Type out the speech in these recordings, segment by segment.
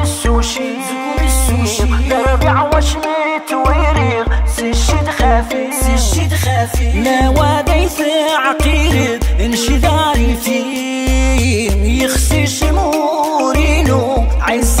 السوشي. دربع وشميت ويريغ سشد خافي. سشد خافي. لا وديت عقيرد انشداري فيه يخسي شمورينو. عز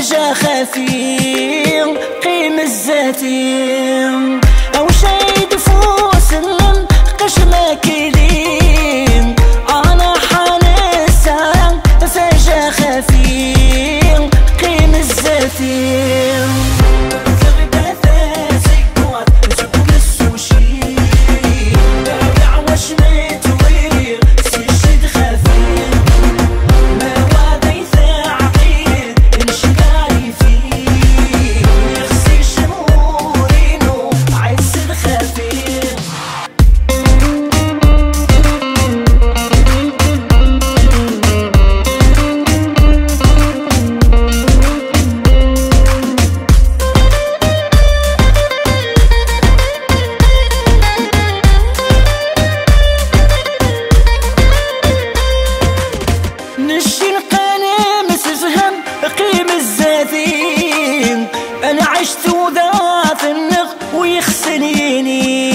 حاجة خافي قيم الزاتي أو شيء دفوس قش ما كليم أنا حنسى حاجة خافي قيم الزاتي الشنقة أنا مسفهم قيم الزاثين أنا عشت وذا في النغ ويخسنيني.